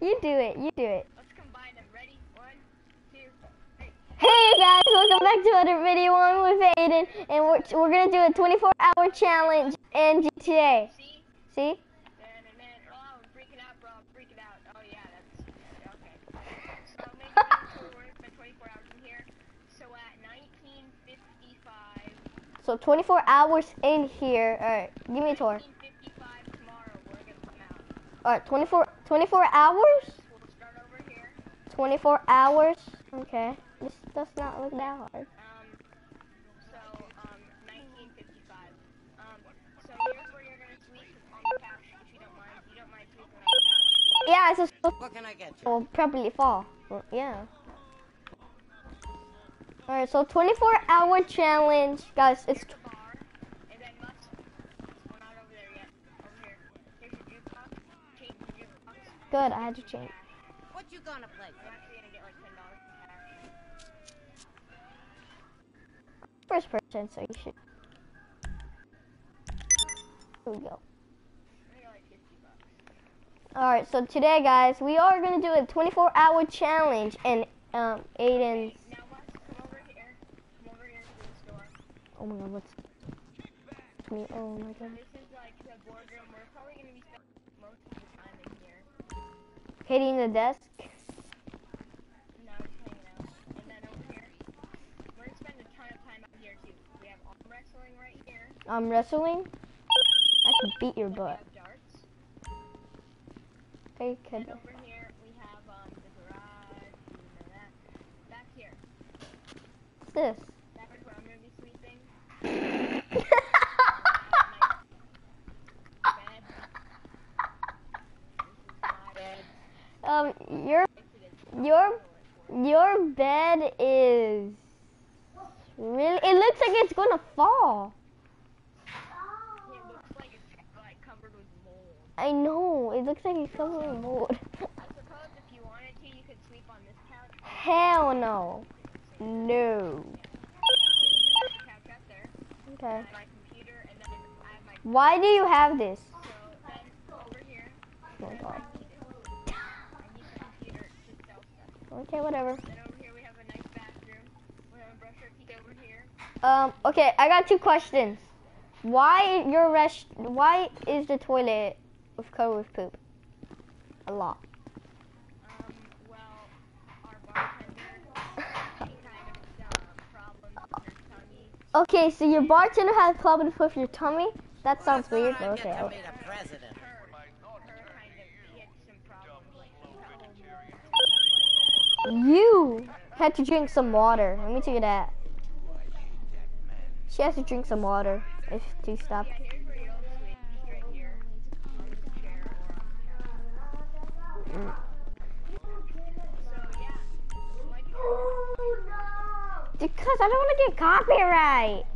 you do it. You do it. Let's combine them. Ready? One, two, three. Hey guys, welcome back to another video. I'm with Aiden, and we're, we're gonna do a 24 hour challenge in GTA. See? See? Man, and man, oh, I'm freaking out, bro. I'm freaking out. Oh, yeah, that's okay. So maybe we'll work for 24 hours in here. So at 1955. So 24 hours in here. Alright, give me a tour. 1955 tomorrow, we're gonna come out. Alright, 24, 24 hours? We'll start over here. 24 hours? Okay. This does not look that hard. Um, so, um, 1955. Um, so here's where you're gonna sleep on the couch, if you don't mind. You don't mind sleeping on the couch. Yeah, it's just What can I get you? will probably fall. Well, yeah. Alright, so 24 hour challenge. Guys, it's Here's the bar, and then must. We're not over there yet. Over here. Here's your jukebox. Change your jukebox. Good. I had to change. What you gonna play I'm for? actually gonna get like ten dollars in cash. First person, so you should. Here we go. I'm gonna get like fifty bucks. Alright, so today, guys, we are going to do a 24 hour challenge and um, Aiden's. Now must come over here. Come over here to the store. Oh my god, what's. Oh my god. This is like the boardroom. We're probably gonna be spending most of the time in here. Hitting the desk. No, just hanging out. And then over here, we're gonna spend a ton of time out here too. the desk? I'm wrestling. I can beat your butt. Okay, And over here we have um the garage. You know that. Back here. What's this? Back is where I'm gonna be sleeping. Bed. This is my bed. um, your It's your your bed is really. It looks like it's gonna fall. It looks like it's like covered with mold. I know. It looks like it's covered in mold. I suppose if you wanted to, you could sleep on this couch. Hell no. No. So you can have the couch up there. Okay. and my computer, and then I have my. Why do you have this? Oh god. Okay, whatever. Um. Okay, I got two questions. Why your rest? Why is the toilet with covered with poop? A lot. Okay, so your bartender has problems with your tummy. That sounds weird. but okay. I'll- meet a president. Her, her kind of, she had some problems, like she had hormones and stuff like that. You had to drink some water. Let me tell you that. She has to drink some water if to stop. Yeah, here's where you'll sleep, just right here, on this chair or on the couch. So yeah, why do you Because I don't want to get copyright.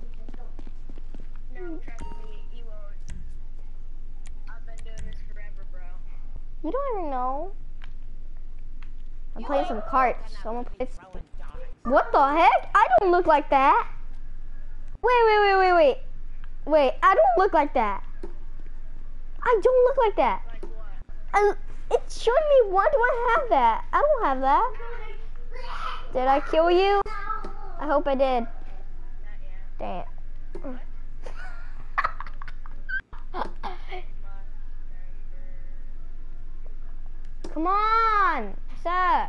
No, trust me, you won't. I've been doing this forever, bro. You don't even know. I'm playing some carts. What the heck? I don't look like that. Wait, wait, wait, wait, wait. Wait, I don't look like that. I don't look like that. I, it showed me. Why do I have that? I don't have that. Did I kill you? I hope I did. Not Come on, sir.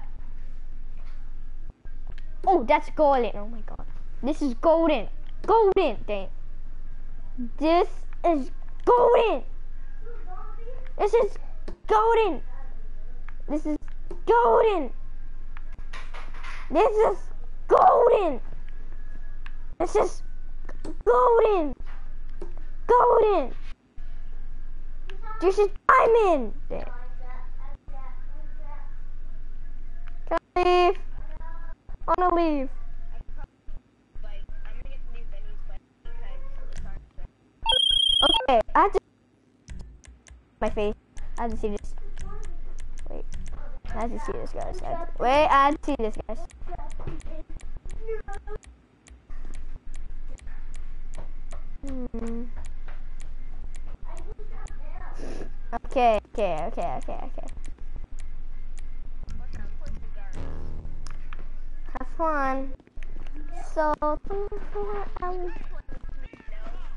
Oh, that's golden. Oh my god. This is golden. Golden. Dang. This is golden. This is golden. This is golden. This is golden. This is golden. Golden. This is diamond. Dang. Can I leave? I wanna leave. Okay, I have to my face. I have to see this. Wait. I have to see this guys. I to- Wait, I have to see this guys. Hmm. Okay, okay, okay, okay, okay. Fun. So,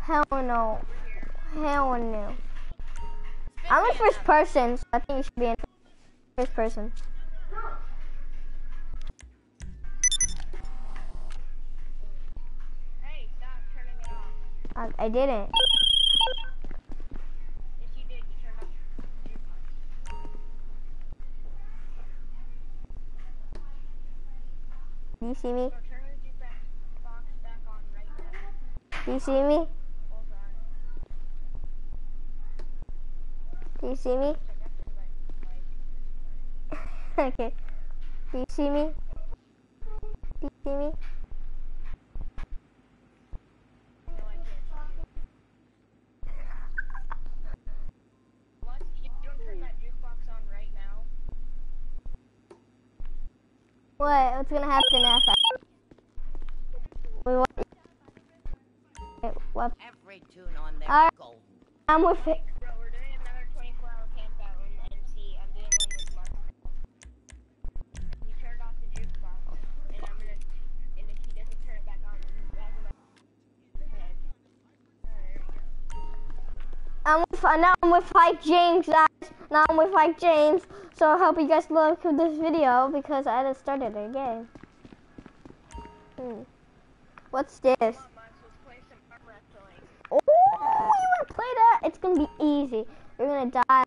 hell no. Hell no. I'm in first person, so I think you should be in first person. Hey, stop turning it off. I, I didn't. Do you see me? So turn the jukebox back on right now. Do you see me? Do you see me? Check out the mic. mic. okay. Do you see me? Do you see me? No, I can't see you. What? You don't turn that jukebox on right now? What? What's gonna happen after? Wait, what? What? Every tune on there Alright. is golden. I'm with it. Bro, we're doing another 24 hour camp out in MC. I'm with Mark. He turned off the jukebox, and I'm gonna, and if he doesn't turn it back on, then he's back in the head. There we go. I'm with, now I'm with Mike James, guys. Now I'm with Mike James. So I hope you guys love this video because I just started it again. Hmm. What's this? Oh, you wanna play that? It's gonna be easy. You're gonna die.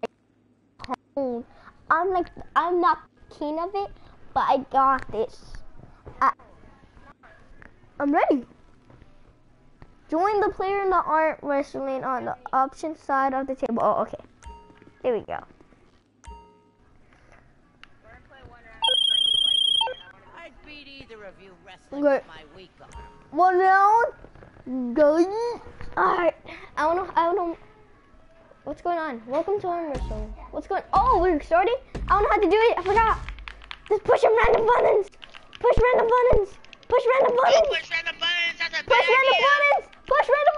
I'm like, I'm not keen of it, but I got this. I, I'm ready. Join the player in the art wrestling on the option side of the table. Oh, okay. There we go. Of you wrestling Okay. with my weak arm. One round. Go. Alright. I don't know. I don't know. What's going on? Welcome to arm wrestling. What's going? Oh, we're starting. I don't know how to do it. I forgot. Just push some random buttons. Push random buttons. Push random Don't buttons. push random buttons. That's a Push random idea. buttons. Push random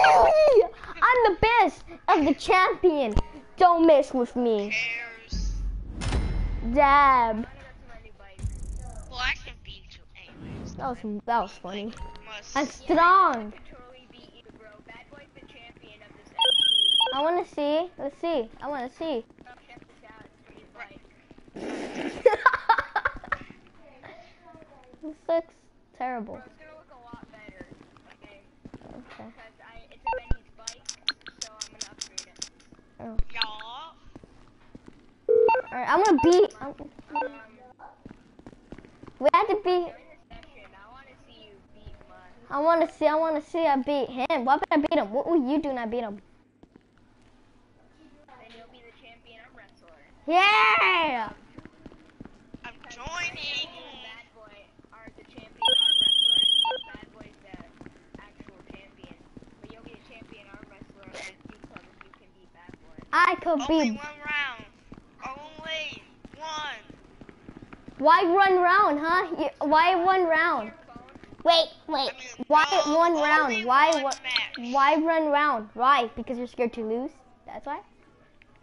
Yeah! I'm the best of the champion. Don't mess with me. Cares. Dab. I wanna go to my new bike. Well, I can beat you anyways. That was that was funny. I'm strong. I could totally beat you, bro. Bad Boy's the champion of this MC. I want to see. Let's see. I want to see. Check this out. It's his bike. this looks terrible. Bro, it's gonna look a lot better. Okay. Okay. Because I, it's a Benny's bike, so I'm gonna upgrade Y'all. Alright, I'm gonna beat. I'm, we had to beat. I wanna see you beat my. I want to see. I want to see. I beat him. Why would I beat him? What will you do? when I beat him? Then you'll be the champion wrestler. Yeah. I'm joining. Bad Boy are the champion arm wrestlers. Bad Boy's the actual champion. But you'll be a champion arm wrestler on the Q Club if you can beat Bad Boy. I could Only be. one round. Only one. Why run round, huh? You- Why one round? Wait, wait. I mean, Why no, one round? Why one. Why run round? Why? Because you're scared to lose. That's why.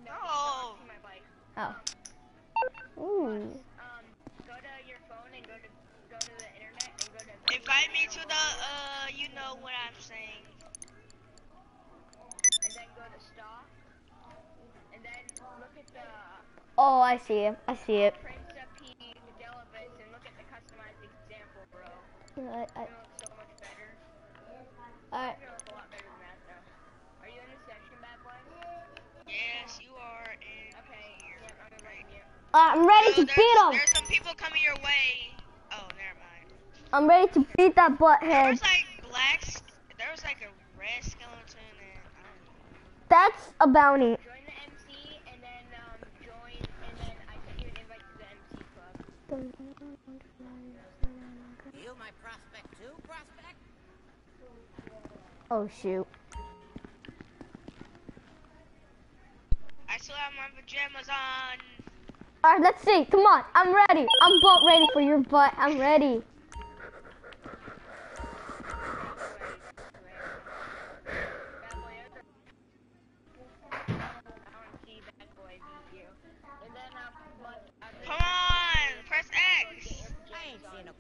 no, No. to my bike. Oh. Ooh. Um, go to your phone and go to go to the internet and go to. Invite me to the, uh, you know what I'm saying. And then go to stock. And then look at the Oh, I see it. I see it. Principe Delavis and look at the customized. I, I, so. I, It's gonna look a lot better than that, though. Are you in the section, bad boy? Yes, you are Okay, I'm ready to beat him. there's some people coming your way. Oh, never mind. I'm ready to beat that There butthead. was like black. There was like a red skeleton and I. That's a bounty. You my prospect too, prospect? Oh shoot. I still have my pajamas on. Alright, let's see. Come on. I'm ready. I'm butt ready for your butt. I'm ready.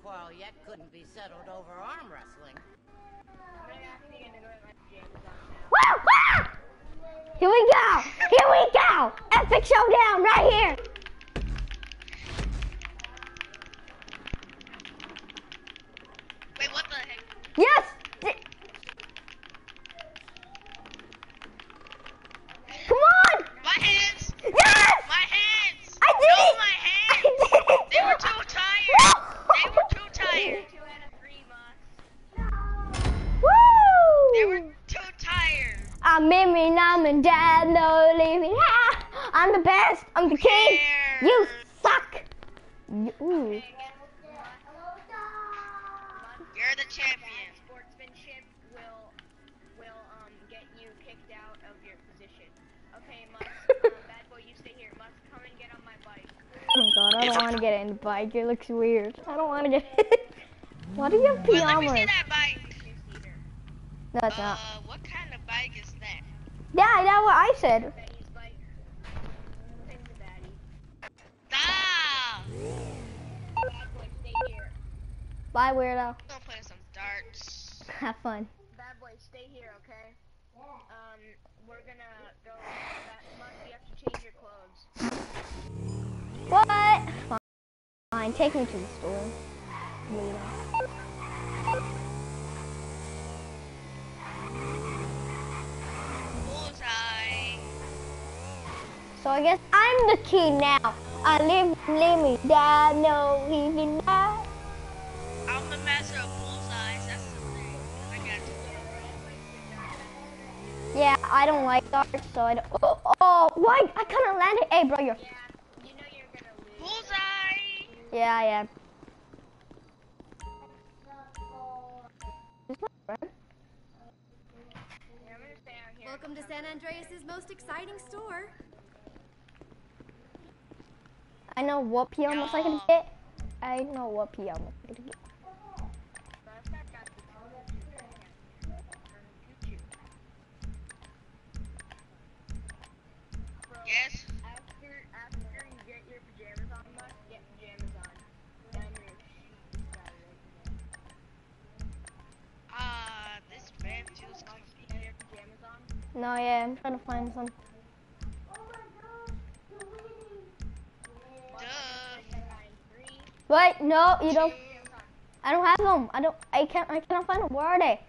All yet couldn't be settled over arm wrestling. I'm actually gonna go with my pajamas on now. Woo! Woo! Here we go! Here we go! Epic showdown right here! Wait, what the heck? Yes! Tired! I'm Mimi, I'm and dad, no leaving. Ah, I'm the best, I'm the king. You suck. You- Ooh. You're the champion. Sportsmanship will will um get you kicked out of your position. Okay, Musk. um, bad boy, you stay here. Musk, come and get on my bike. Oh god, I don't want to get in the bike. It looks weird. I don't want to get. What are your Wait, let me see that bike. No, it's Uh, not. what kind of bike is? Yeah, that's what I said. Bye, weirdo. Play some darts. Have fun. Bad boy, stay here, okay? Um, we're gonna go. You have to change your clothes. What? Fine, take me to the store. Weirdo. Bullseye. So I guess I'm the king now. I live, leave me, dad, no, even now. I'm the master of bullseyes. That's the thing. I got to Yeah, I don't like darts, so I don't. Oh, oh why? I kind of landed. Hey, bro, you're. Yeah, you know you're gonna lose. Bullseye! Yeah, I am. Is that red? Yeah, I'm gonna stay out here. Welcome to San Andreas' most exciting store. I know what pajamas I can get. I know what pajamas I can get. Musk, I've got the choo-choo. Bro, Yes? After, after you get your pajamas on, Musk, get pajamas on. Then your shoes got it. Ah, this band feels Musk, comfy. you get your pajamas on. No, yeah, I'm trying to find some. Wait, no, you don't. I don't have them. I don't. I can't. I cannot find them. Where are they?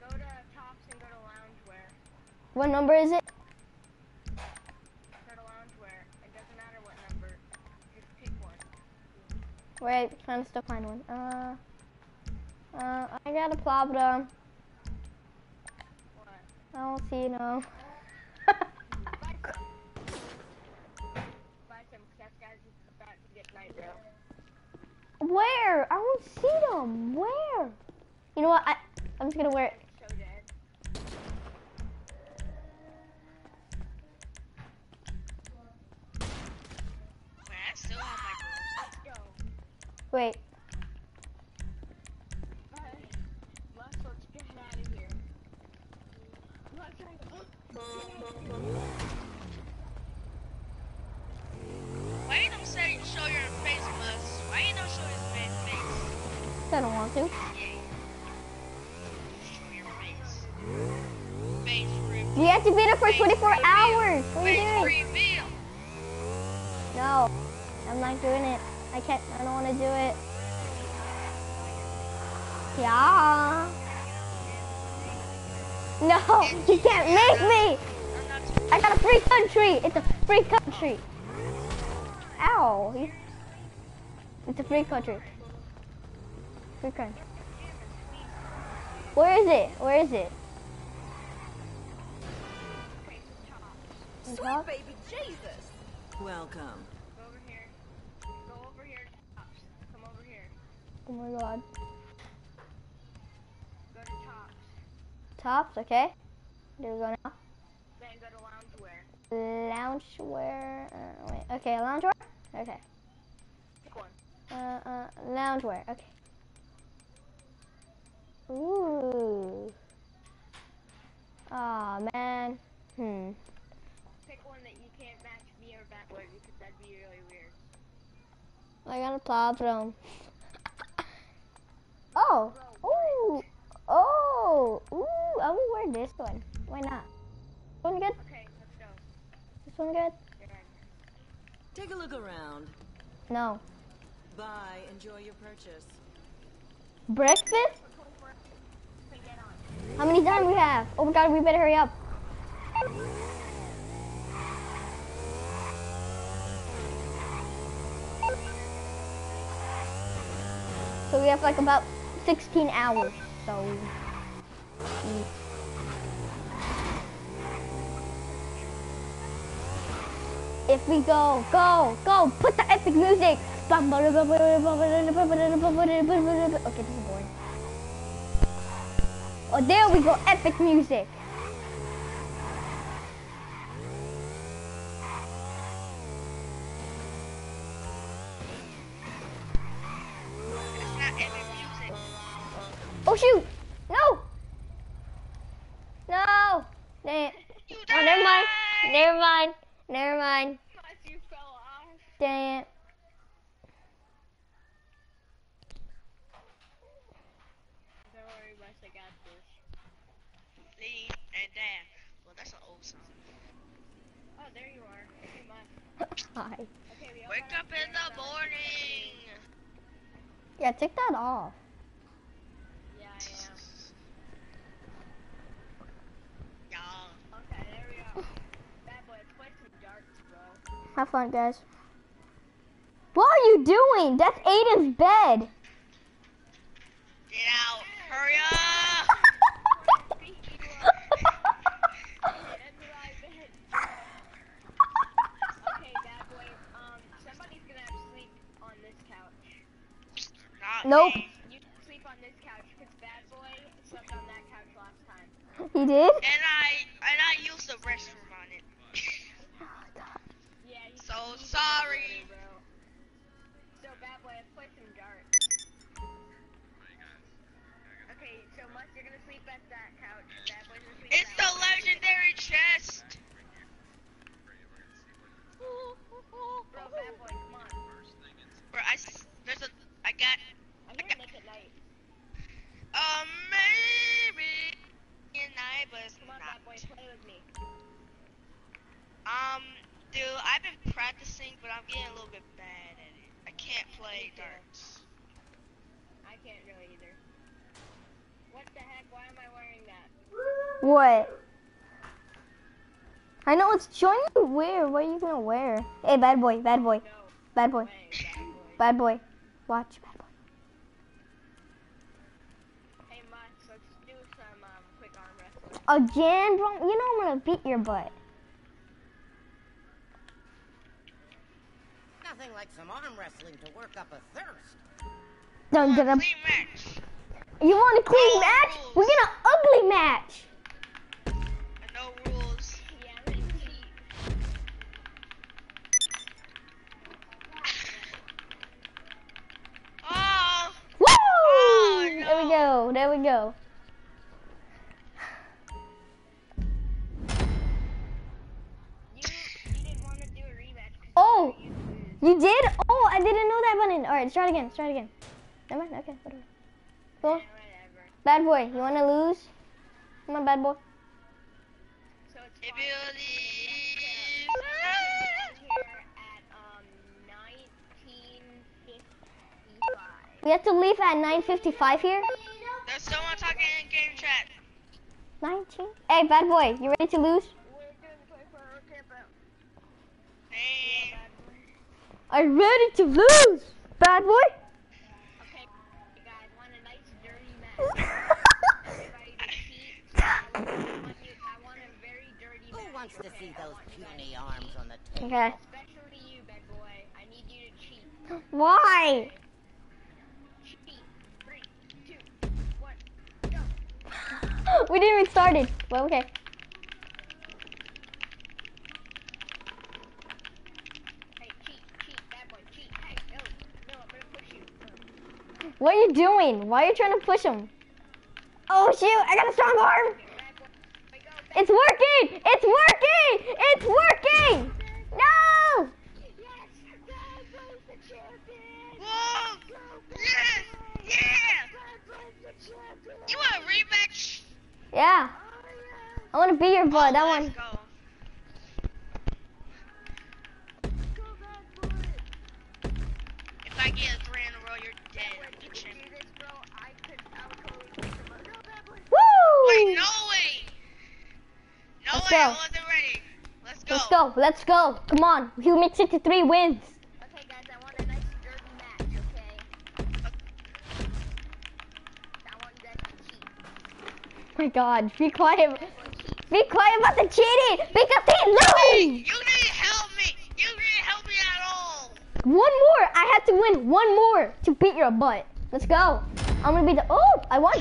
Go to tops and go to loungewear. What number is it? Go to loungewear. It doesn't matter what number. Just pick one. Wait, trying to still find one. Uh, uh, I got a problem. What? I don't see no. Where? I don't see them. Where? You know what? I I'm just gonna wear it. Wait, let's get out of here. I don't want to. You have to be there for 24 hours. What are you doing? No, I'm not doing it. I can't. I don't want to do it. Yeah. No, you can't make me. I got a free country. It's a free country. Ow. It's a free country. Free country. Where is it? Where is it? On top? baby Jesus. Welcome. Go over here. Go over here. Come over here. Oh my god. Go to tops. Tops, okay. There we go now. Then go to loungewear. Loungewear. Uh, wait. Okay, loungewear. Okay. Pick one. Uh, uh, loungewear. Okay. Ooh. Aw, man. Hmm. Pick one that you can't match me or bad boy because that'd be really weird. I got a problem. Oh, ooh, oh, ooh. I will wear this one. Why not? This one good? Okay, let's go. This one good? Take a look around. No. Bye. Enjoy your purchase. Breakfast? How many time we have? Oh my god, we better hurry up. So we have like about 16 hours. So. If we go, go, go, put the epic music. Okay. Oh, there we go, epic music. Don't worry, Wes, I got this. Lee and Dan. Well, that's an old song. Oh, there you are. Hey, Hi. Okay, we Wake got up in the morning. Yeah, take that off. Yeah, Yeah. Okay, there we go. Bad boy, play some darts, bro. Have fun, guys. What are you doing? That's Aiden's bed. Get out. Hurry up. Beat you up. That's what I meant. Okay, bad boy. Um, somebody's gonna have to sleep on this couch. Not Nope. me. You sleep on this couch because bad boy slept on that couch last time. he did? And I and I used the restroom on it. Yeah. He, So he's sorry. So bad boy, let's play some darts. Okay, so Musk, you're gonna sleep at that couch. Bad boy's gonna sleep It's the couch. legendary chest. Bro, bad boy, come on. Bro, I s- there's a I got I'm here to make it night. Um maybe and I was Come on, not. bad boy, play with me. Um, dude, I've been practicing, but I'm getting a little bit bad at it. I can't play darts. I can't really either. What the heck? Why am I wearing that? What? I know it's showing you wear. What are you gonna wear? Hey, bad boy, bad boy, No, bad boy, way, bad boy. bad boy. Watch, Again, bro? You know I'm gonna beat your butt. Nothing like some arm wrestling to work up a thirst. Dun, dun, dun. Clean match. You want a clean No match? rules. We're gonna ugly match. No rules. Yeah, I'm gonna cheat. Oh, Woo! Oh, There we go. There we go. You did? Oh, I didn't know that button. All right, let's try it again. Let's try it again. Never mind. Okay, whatever. Cool. Yeah, whatever. Bad boy, you wanna lose? Come on, bad boy. So it's if you leave. here at 1955. We have to leave at 9:55 here. There's someone talking in game chat. 19. Hey, bad boy, you ready to lose? We're gonna play for our camp out. Hey. I'm ready to lose, bad boy. Okay, guys want a nice dirty match? Everybody to cheat. So I want you. I want a very dirty match. Who wants to see those want you guys- puny arms on the table? okay. Especially you, bad boy. I need you to cheat. Why? We didn't even started. Well, okay. What are you doing? Why are you trying to push him? Oh shoot, I got a strong arm! It's working! It's working! It's working! No! Yeah! You want a rematch? Yeah. I want to be your bud. Oh, one. Go. Let's go. Let's go. Let's go. Come on. You makes it to three wins. Okay, guys, I want a nice dirty match, okay? I want you guys to my God. Be quiet. Be quiet about the cheating because they Hey, lose. you didn't help me. You didn't help me at all. One more. I have to win one more to beat your butt. Let's go. I'm gonna be the. Oh, I won.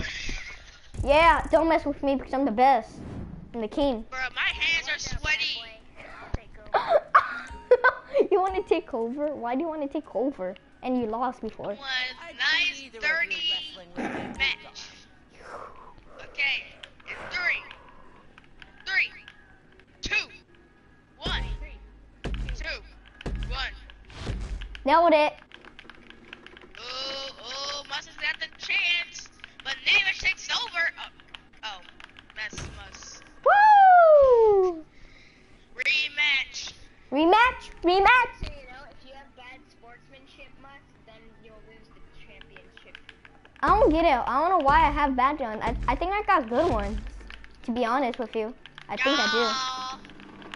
Yeah. Don't mess with me because I'm the best. I'm the king. Bro, you want to take over? Why do you want to take over? And you lost before. One I'd nice, see either of you dirty with match. Okay, in three, three, two, one, two, one. Nailed it. Rematch. Rematch. So, you know, if you have bad sportsmanship, Mus, then you'll lose the championship. I don't get it. I don't know why I have bad ones. I, I think I got good ones. To be honest with you, I think I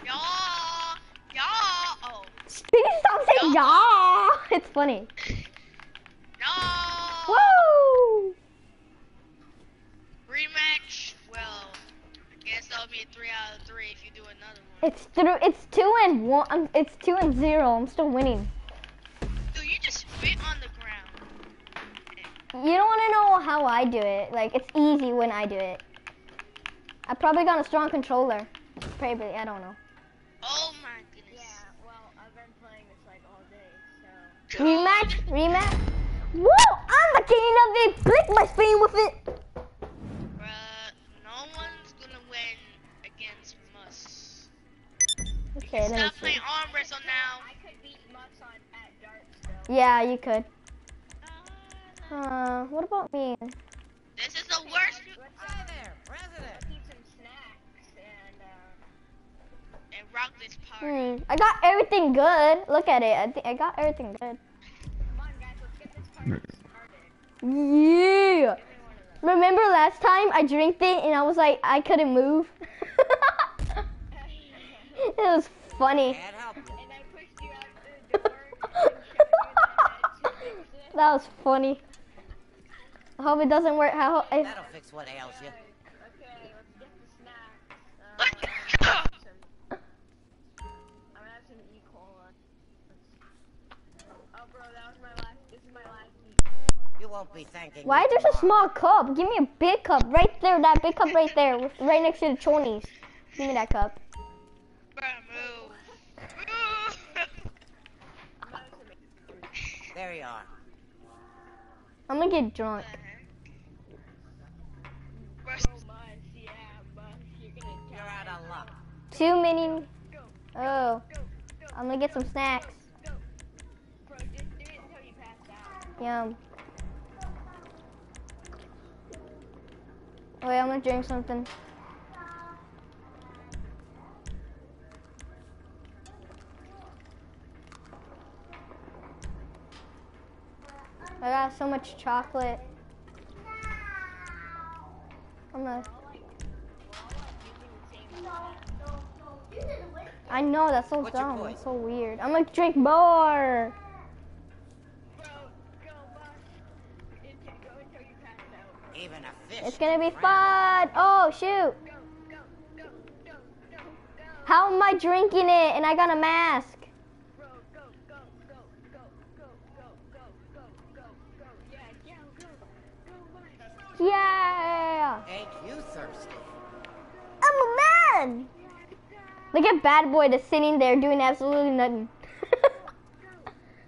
Y'all, y'all, y'all. Oh, do. Please stop saying yeah. It's funny. 0 I'm still winning. Dude, you just spit on the ground. You don't want to know how I do it. Like, it's easy when I do it. I probably got a strong controller. Probably, I don't know. Oh my goodness. Yeah, well, I've been playing this like all day, so. Rematch? Rematch? Whoa! I'm the king of it! Click my screen with it! Okay, let me Stop see. playing arm wrestle now. I could beat Mus on at darts. Yeah, you could. Uh, what about me? This is the worst. Hi uh, there, President. let's eat some snacks and, uh, rock this party. Hmm. I got everything good. Look at it. I think I got everything good. come on, guys, let's get this party started. Yeah. Give me one of those. Remember last time I drank it and I was like I couldn't move. it was funny. that was funny. I hope it doesn't work. How? I... That'll fix what ails you. You won't be thanking Why? There's a small cup. Give me a big cup. Right there, that big cup right there. Right next to the chonies. Give me that cup. I'm gonna get drunk. Too many. Oh, I'm gonna get some snacks. Yum. Wait, I'm gonna drink something. I got so much chocolate. I'm gonna. I know that's so What's dumb. That's so weird. I'm gonna drink more. Bro, go, Mus. Until, go until you pass out. Even a fish. It's gonna be fun. Oh shoot! How am I drinking it and I got a mask? Yeah! Ain't you thirsty? I'm a man! Look at Bad Boy just sitting there doing absolutely nothing.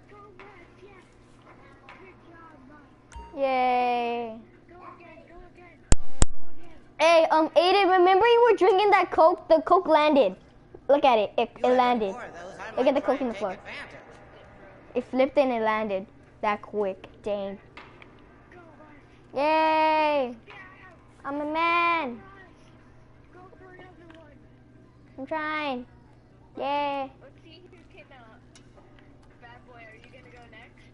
Go, Mus, yeah. Good job, Mus. Yay. Hey, um, Aiden, remember you were drinking that Coke? The Coke landed. Look at it. It, it landed. more of those, I Look at the Coke in the floor. advantage. It flipped and it landed. That quick. Dang. Yay! I'm a man. I'm trying. Next?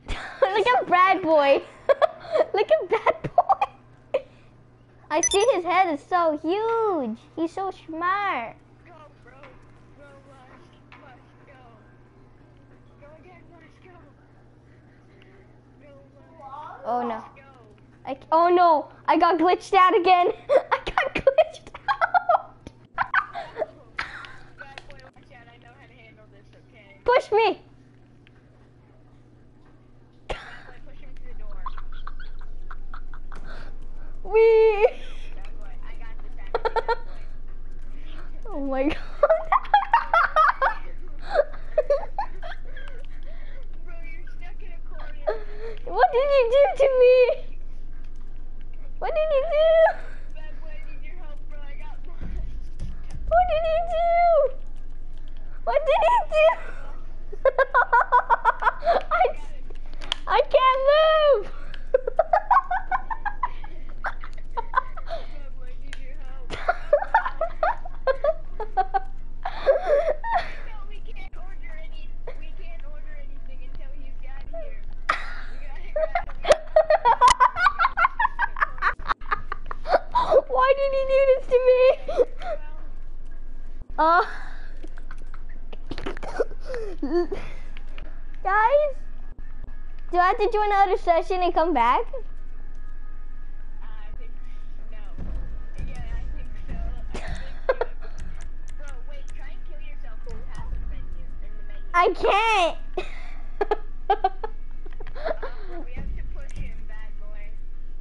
Look at Brad Boy. Look at Brad Boy. I see his head is so huge. He's so smart. Go, bro. Bro, rush. Rush, go. Again, rush. Oh no. I, oh no. I got glitched out again. I got glitched out. Bad boy, watch out. I know how to handle this, okay? Push me. Bad boy, push him to the door. Wee. Bad boy, I got this, actually, bad boy. Oh my god. Bro, you're stuck in a corner. what did you do to me? What did you do? Bad boy, I need your help, bro. I got lost. What did he do? What did he do? I, I can't move. Bad boy, I need your help. No, we can't order any. We can't order anything until he's got here. We gotta Why did he do this to me? Uh, guys, do I have to do another session and come back? Uh, I think no. Yeah, I think so. I think so. Bro, wait. Try and kill yourself when you have the menu in the menu. I can't. Uh, we have to push him, bad boy.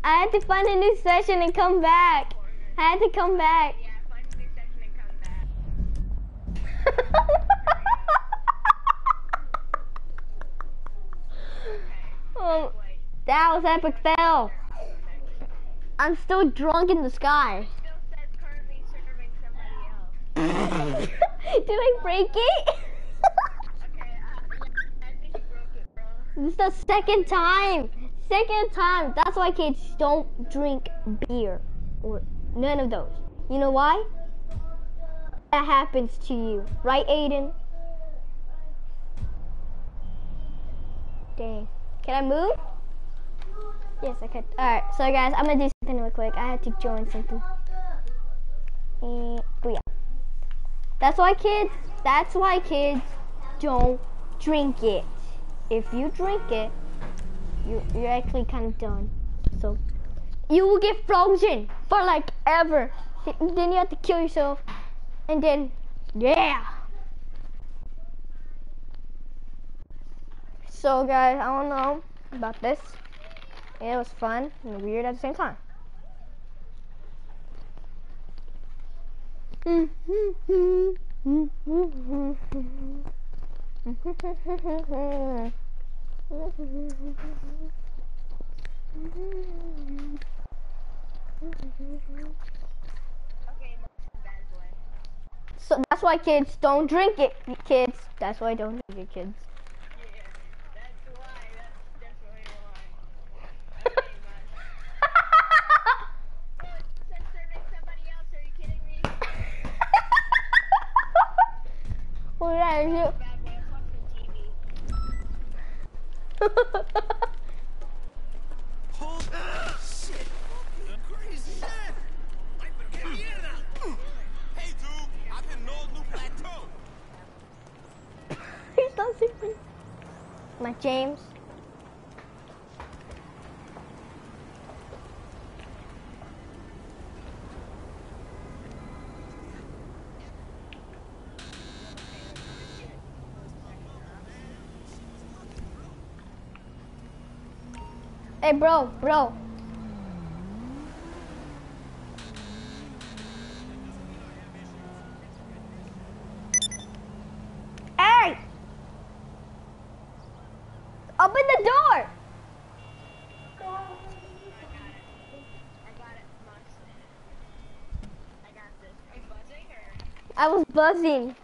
I had to find a new session and come back. I had to come back. Yeah, find a new section and come back. oh, Wait. Epic fail. I'm still drunk in the sky. Still says currently serving somebody else. Did I break it? Okay, yeah, I think you broke it, bro. this is the second time. Second time. That's why kids don't drink beer or none of those. You know why? That happens to you, right, Aiden? Dang. Can I move? Yes, I can. Alright, so guys, I'm gonna do something real quick. I had to join something. Eh, and, booyah. That's why kids, that's why kids don't drink it. If you drink it, you, you're actually kind of done. So, you will get frozen for like ever. Then you have to kill yourself. And then, yeah. So guys, I don't know about this. It was fun and weird at the same time. So that's why kids don't drink it, kids. That's why don't drink it, kids. Well, yeah, you- Bad boy, I'm watching Hold shit. Crazy shit. Qué mierda. Hey, dude, I've been no new plateau. He's not sleeping. My James. Hey, bro, bro. Hey! Open the door! I was it,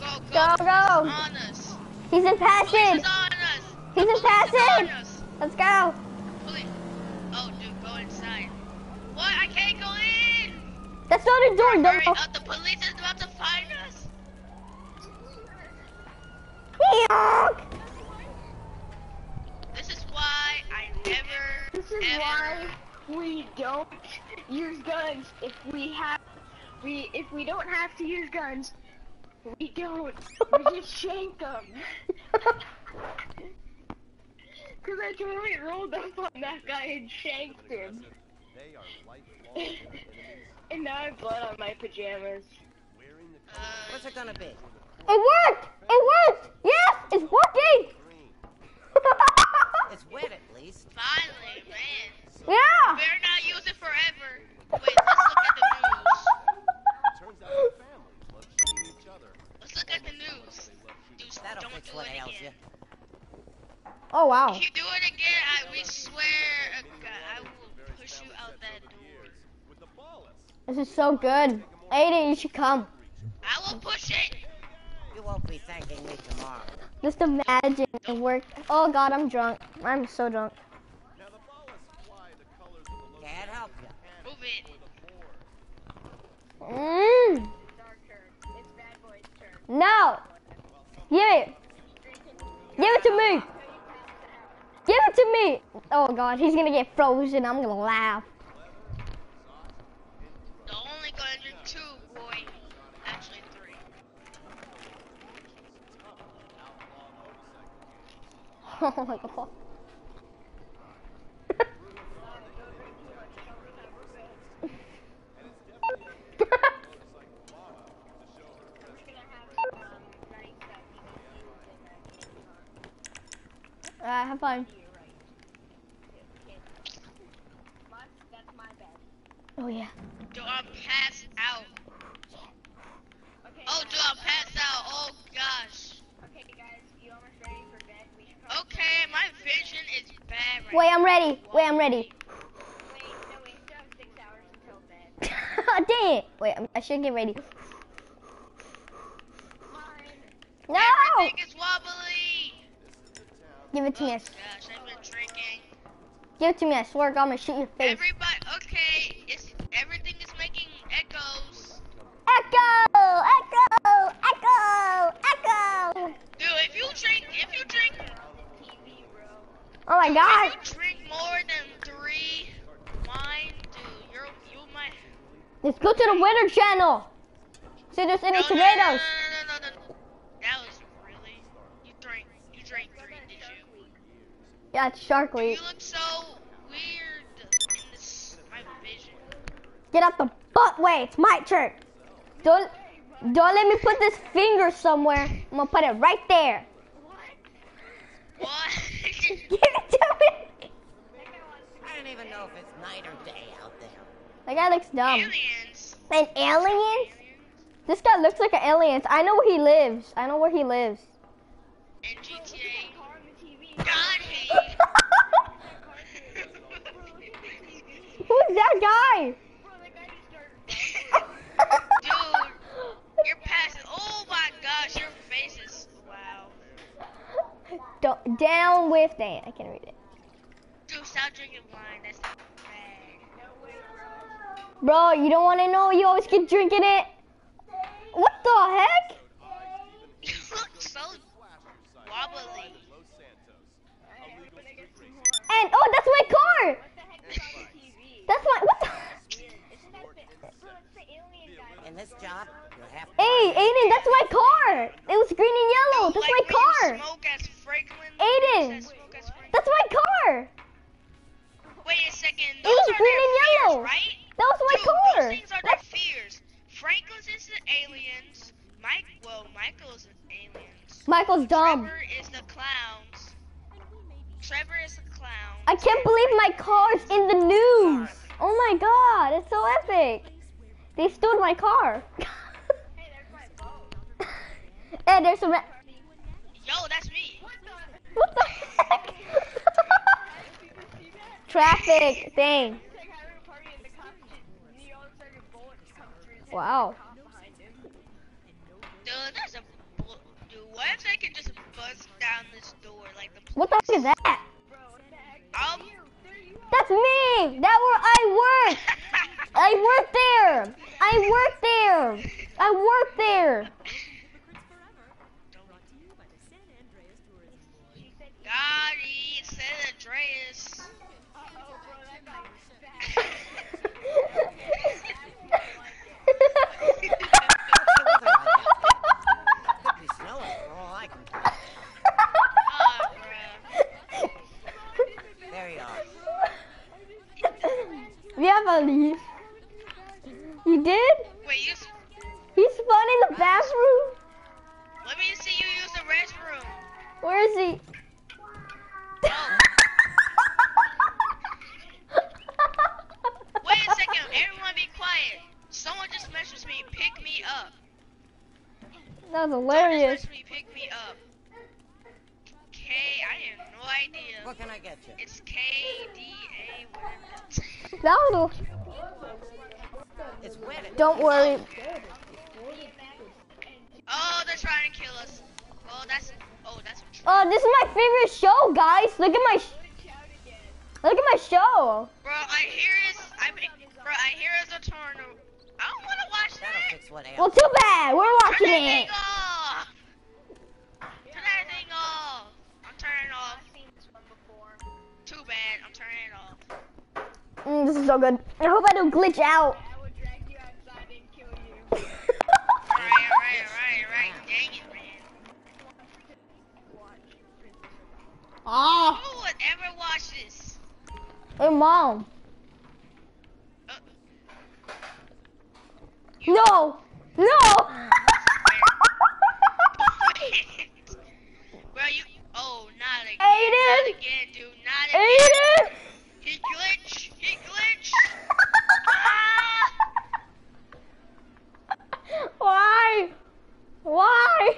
go, go, go, go! Go, go! On us! He's in passage! is on us! He's in Police is on passage! Let's go! Police. Oh, dude, go inside. What? I can't go in! That's not a door, no! up, the police is about to find us! Yuck! This is why I never, This is ever... why we don't use guns if we have we if we don't have to use guns. We don't. We just shank them. Cause I totally rolled up on that guy and shanked him. They are lifelong And now I have blood on my pajamas. Uh, What's it gonna be? It worked! It worked! Yes! It's working! It's wet at least. finally, man. yeah! Better not use it forever. Wait, let's look at the news. That'll don't fix do what it ails you. again. Oh wow. If you do it again, I we swear, uh, God, I will push you out that door. With the ballast. This is so good. Aiden, you should come. I will push it. You won't be thanking me tomorrow. Just imagine it worked. Oh god, I'm drunk. I'm so drunk. Now the ballasts fly the colors of the logo Can't help you. Move it. with a board. Mmm. It's our turn. It's bad boy's turn. No. Give it. Give it to me. Give it to me. Oh god, he's gonna get frozen. I'm gonna laugh. The only gonna drink two, boy. Actually, three. Oh my god. should get ready. No! Give it to oh, me. Gosh, Give it to me. I swear to God, I'm gonna shoot your face. See if there's any No, no, tomatoes. No, no, no, no, no, no. That was really. You drank, you drank three, did you? Yeah, it's Shark Week. You look so weird in this my vision. Get out the butt way. It's my turn. Don't don't let me put this finger somewhere. I'm gonna put it right there. What? Give it to me. I don't even know if it's night or day out there. That guy looks dumb. Aliens. An alien? This guy looks like an alien. I know where he lives. I know where he lives. And GTA. God hate. Who's that guy? Dude, you're passing. Oh my gosh, your face is. Wow. Do- down with Dan. I can't read it. Dude, stop drinking wine. That's not bad. Bro, you don't want to know. You always keep drinking it. What the heck? You look so wobbly. And oh, that's my car. That's my what the? In this job, you'll have. Hey, Aiden, that's my car. It was green and yellow. That's like my when you car. Smoke as Franklin. Aiden. says smoke. That's my car. Wait a second. It was are green and fears, yellow. right? That was my Dude, car. those things are their fears. Franklin's is the aliens. Mike, well, Michael's is aliens. Michael's dumb. Trevor is the clowns. Trevor is the clown. I can't believe my car's in the news. Oh my god, it's so epic. They stole my car. and there's some. Yo, that's me. What the heck? Traffic thing. Wow. Dude, there's a. Dude, what if they could just bust down this door like the. What the heck is that? I'll. That's me. That where I work. I work there. I work there. I work there. San Andreas. Don't worry. Oh, they're trying to kill us. Oh, that's. Oh, that's. Oh, this is my favorite show, guys. Look at my. Look at my show. Bro, I hear is. I mean, bro, I hear is a tornado. I don't want to watch That'll fix. Well, too bad. We're Turn watching that it. thing off. Turn that thing off. I'm turning it off. Too bad. I'm turning it off. Mm, this is so good. I hope I don't glitch out. Alright, alright, alright, alright. Dang it, man. Ah, Who would ever watch this? hey mom. Uh, No, no. Bro, you. Oh, not again. Aiden! Not again, dude. Not again. Aiden. He glitch. He glitch. ah! Why? Why?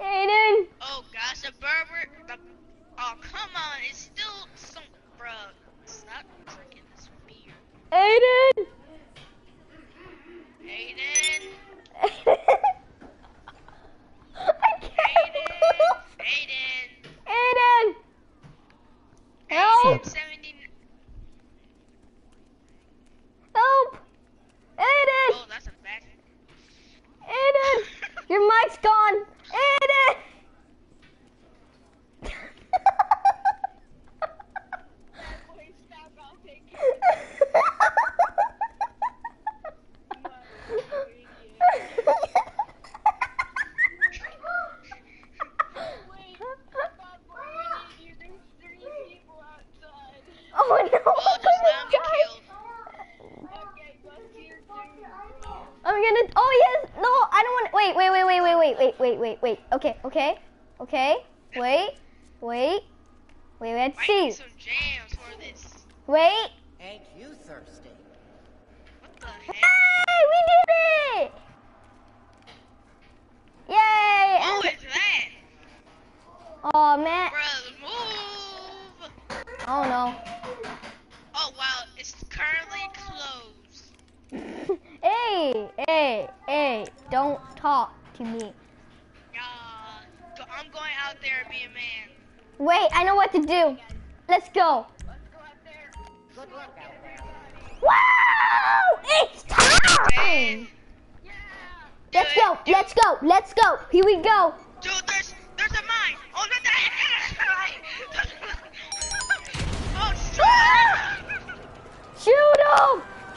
Aiden! Oh gosh, the barber. Oh, come on, it's still some. Bro, stop drinking this beer. Aiden! Aiden! Aiden! Aiden! Aiden! Help! Help! Aiden! Oh, that's a bad Aiden! Your mic's gone! Aiden!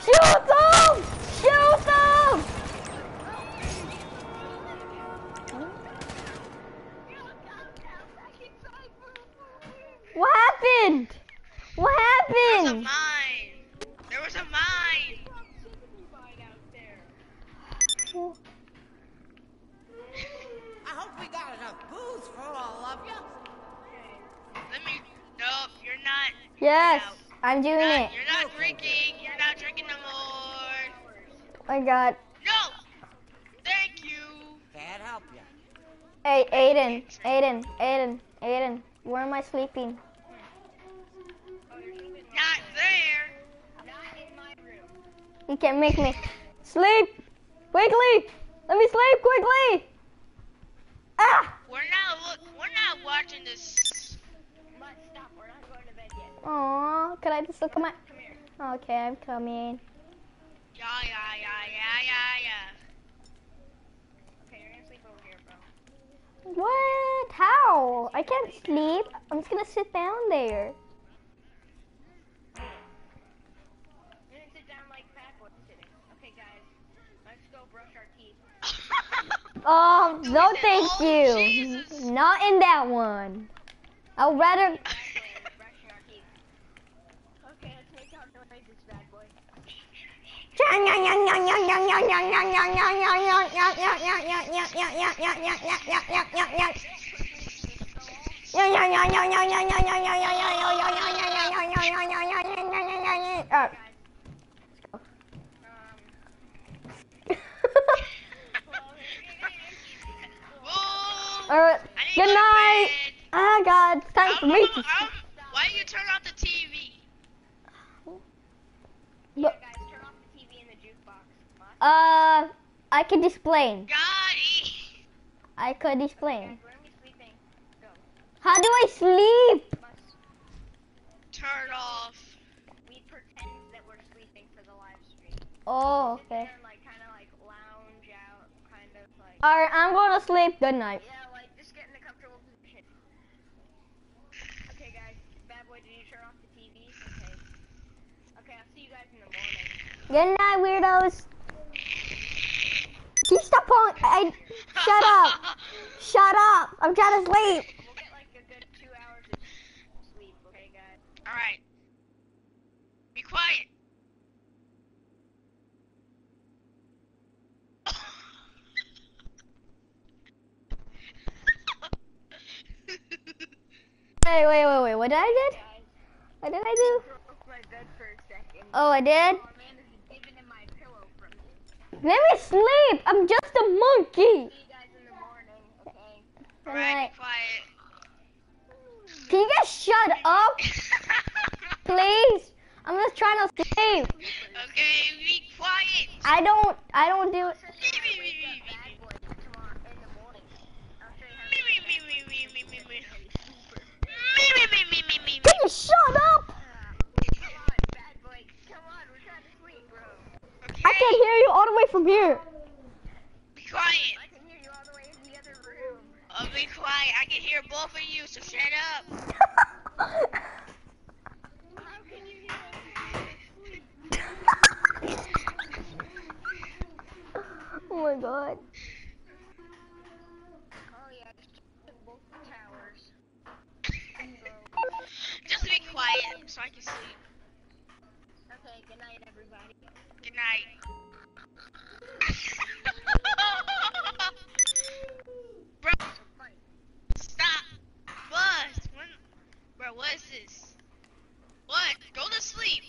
She. Can make me sleep quickly. Let me sleep quickly. Ah! We're not look. We're not watching this. Stop, we're not going to bed yet. Aw, can I just look at my? Okay, I'm coming. Yeah, yeah, yeah, yeah, yeah, yeah. Okay, you're gonna sleep over here, bro. What? How? I can't sleep. I'm just gonna sit down there. You're gonna sit down like Fat Boy's sitting. Okay, guys, let's go brush our teeth. Oh, Dude, no said, thank "Oh, you. Jesus." Not in that one. I'd rather. it's time for me to. Um, Why you turn off the TV? But, Guys, turn off the TV and the jukebox. Uh, I can explain. Gotti. I could explain. Guys, we're gonna be sleeping. Go. How do I sleep? Turn off. We pretend that we're sleeping for the live stream. Oh, okay. there like kind of like out, kind of like. Alright, I'm going to sleep. Good night. Yeah, like just get in a comfortable position. Okay, guys. Bad boy, did you turn off the TV? Okay. Okay, I'll see you guys in the morning. Good night, weirdos. Can you stop calling? I. Shut up. Shut up. I'm trying to sleep. We'll get like a good two hours of sleep. Okay, guys. All right. Be quiet. Wait, wait, wait, wait. What did I did? Guys, What did I do? broke my bed for a second. Oh, I did? Oh man, this is digging in my pillow from you. Let me sleep. I'm just a monkey. See you guys in the morning. Okay. All right, quiet. Can you guys shut up, please? I'm just trying to sleep. okay, be quiet. I don't. I don't do. Bad boy tomorrow in the morning. I'll show you how to Can you shut up? Come on, bad boy. Come on, we're trying to sleep, bro. I can hear you all the way from here. Be quiet. I can hear you all the way in the other room. Oh, be quiet. I can hear both of you, so shut up. How can you hear oh my god. Oh yeah, both towers. Just be quiet so I can sleep. Good night, everybody. Good night. bro, stop. Buzz, when, bro, what is this? What? Go to sleep.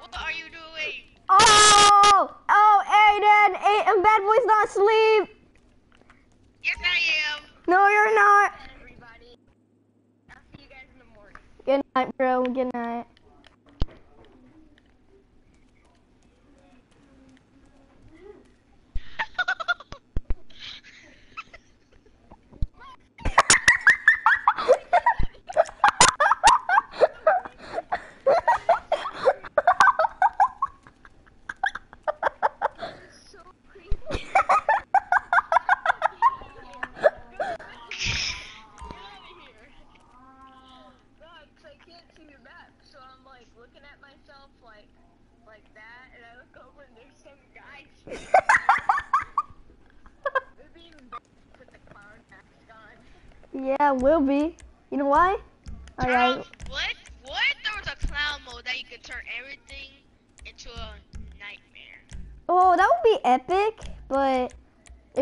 What are you doing? Oh! Oh, Aiden! Aiden, bad boy's not asleep! Yes, I am. No, you're not. Good night, bro. Good night.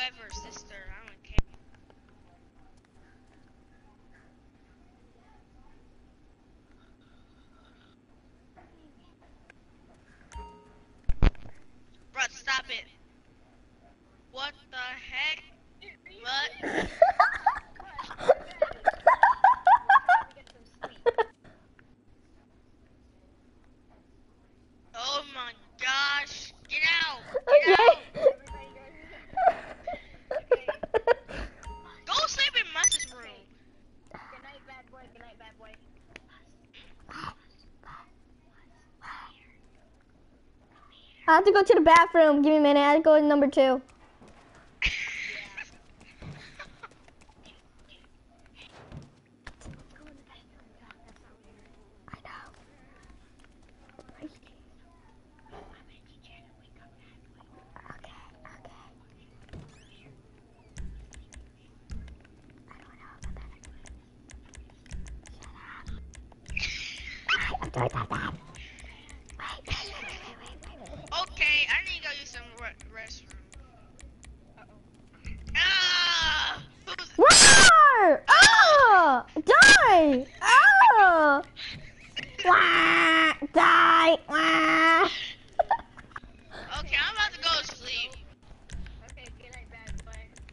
whoever, sister. go to the bathroom. Give me a minute. I had to go to number two.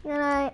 原来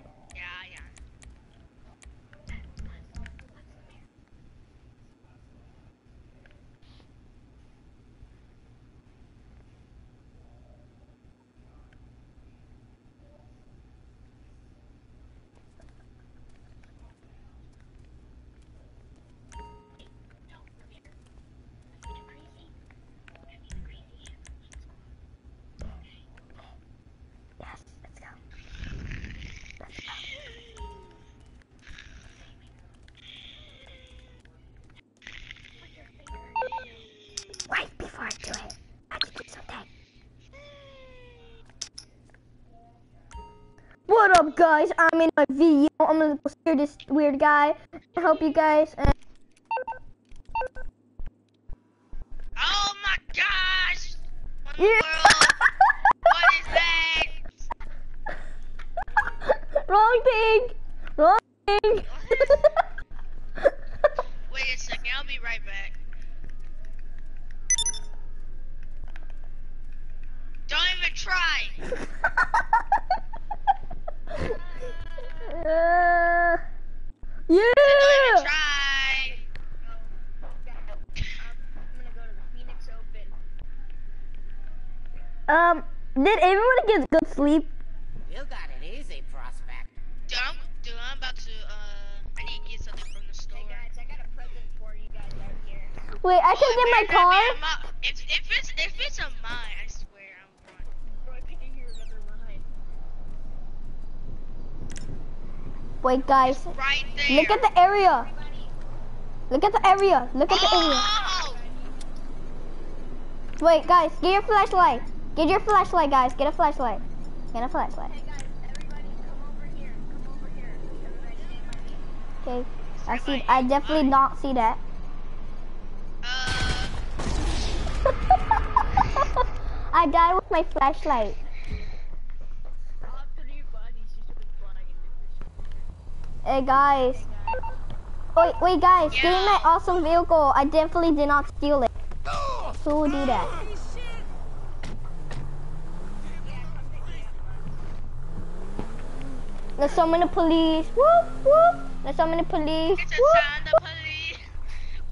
guys, I'm in my video. I'm gonna scare this weird guy and help you guys. And guys. Right. Look at the area. Look at the area. Look at the area. Oh! Wait, guys, get your flashlight. Get your flashlight, guys. Get a flashlight. Get a flashlight. Hey guys, everybody come over here. Come over here. Everybody stand by me. Okay. I see. I definitely not see that. Uh, I died with my flashlight. All three bodies just have been flying in Hey guys. Wait, wait, guys. Give me my awesome vehicle. I definitely did not steal it. Who would do that? Let's summon the police. Whoop, whoop. Let's summon the police. it's a Whoop, sound of police.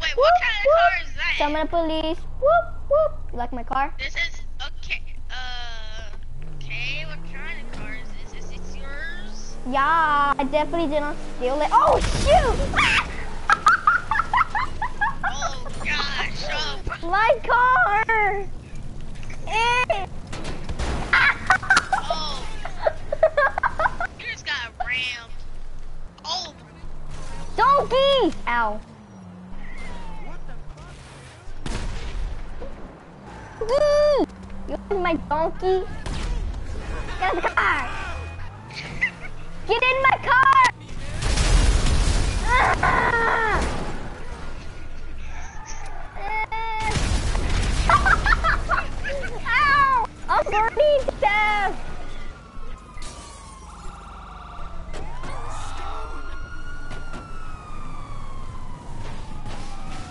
Wait, what kind of car is that? Summon the police. Whoop, whoop. You like my car? This is okay. Uh, okay. What kind of car is this? Is it yours? Yeah, I definitely did not steal it. Oh, shoot! Oh gosh. Oh. my car! Oh. You just got rammed. Oh. Donkey! Ow. Woo! You want my donkey? Get the car! Get in my car! Ow! I'm burning to death!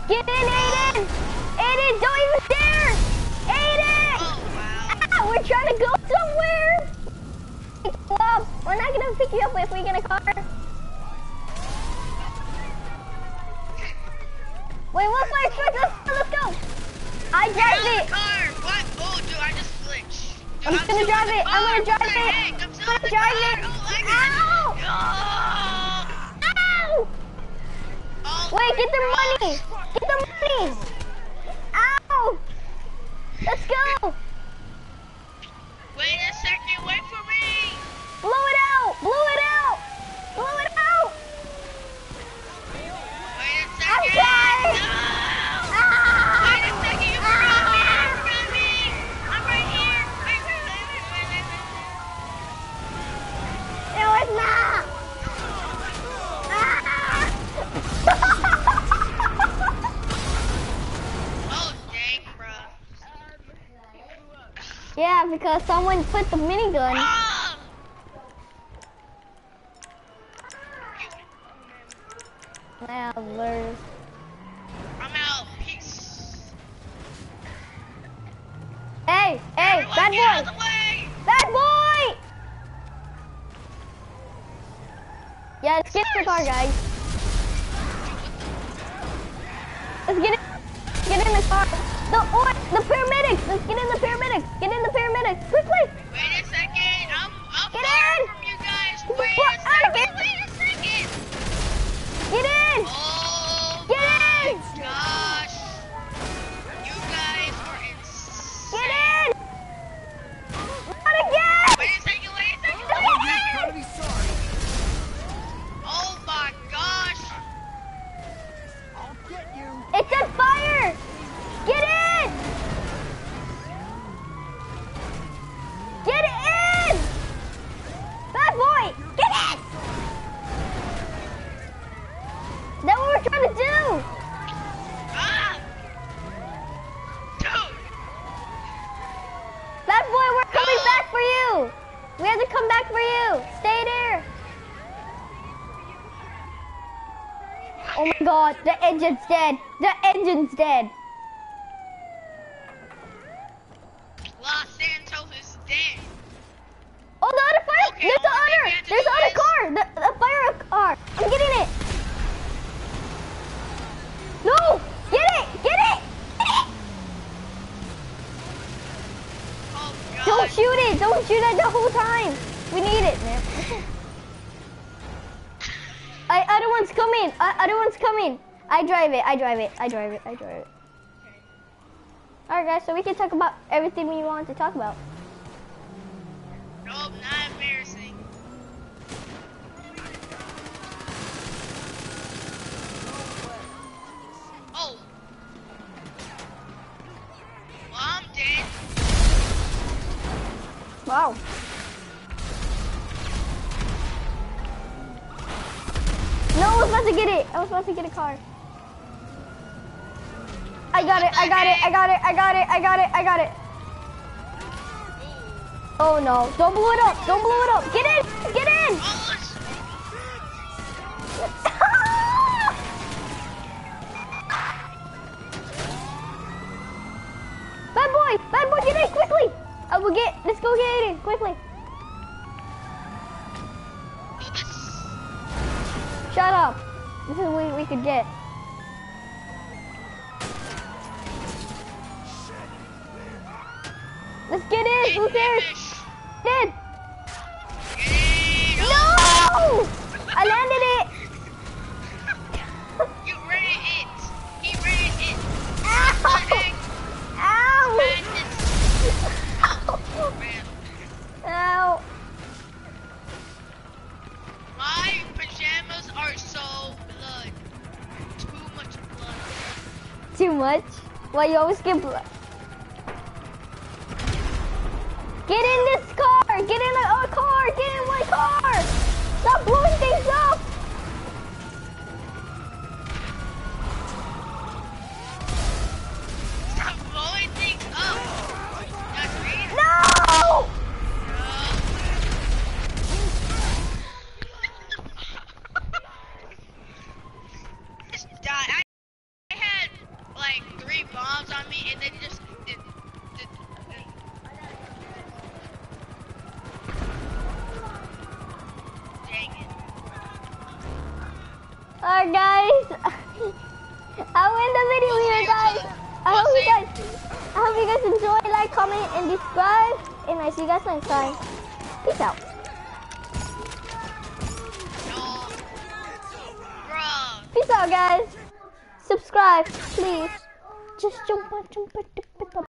Get in, Aiden! Aiden, don't even dare! Aiden! Oh wow. Ah, we're trying to go somewhere! Pick you up. We're not gonna pick you up if we get a car. Wait, what fire truck? Let's go, let's go! I Get drive it! car. What? Oh, dude, I just glitched. Dude, I'm gonna drive it. I'm gonna drive it. I'm still I'm in the gonna drive it. Oh my Ow! Ow! Oh Wait, get the gosh. money! Get the money! Ow! Let's go! Wait a second. Wait for me. Blow it out! Blow it out! Blow it out! Wait a I'm second. trying. No. Ah! Wait a second. You forgot me. You forgot me. I'm right here. Wait, wait, wait, wait, wait, wait, wait. No, it's not! Ah! Oh, dang, bro. yeah, because put the minigun. Ah! Yeah, there's- I'm out. Peace. Hey, hey, Everyone bad get out of boy! the way. Bad boy! Yeah, let's get your car, guys. Let's get in, get in the car. The or the paramedics. Let's get in the paramedics. Get in the paramedics quickly. Wait a second. I'm, I'm Get far in. from you guys. Get the Wait fuck a out of second. here. Wait a second. Get in. Oh Get my in. gosh. You guys are insane. Get in. Not again. Wait a second. Wait a second. Not Oh, again. you're gonna be sorry. Oh my gosh. I'll get you. It's on fire. Get in. Get in. Bad boy. Get in. That's what we're trying to do. Ah. Dude. Bad boy, we're coming No. back for you. We have to come back for you. Stay there. Oh my god, the engine's dead. The engine's dead. Los Santos is dead. Oh, the other fire. Okay, There's the all we other. have to There's do the other is- car. The, the fire car. I'm getting it. No, get it. Get it. Get it. Oh god. Don't shoot it. Don't shoot it the whole time. We need it, man. I, other one's coming. Other one's coming. I drive it. I drive it. I drive it. I drive it. Alright guys, so we can talk about everything we want to talk about. Nope, not embarrassing. Oh. Well, I'm dead. Wow. No, I was about to get it. I was about to get a car. I got it, I got it, I got it, I got it, I got it. Oh no, don't blow it up, don't blow it up. Get in, get in. Bad boy, bad boy, get in quickly. Uh, I will get, let's go get in quickly. Shut up. This is what we could get. Let's get in, who cares? Fish. Get in. Get No! I landed it. You read it. He read it. Ow! Ow! Ow! Ow! my pajamas are so blood. Too much blood. Too much? Why you always get blood?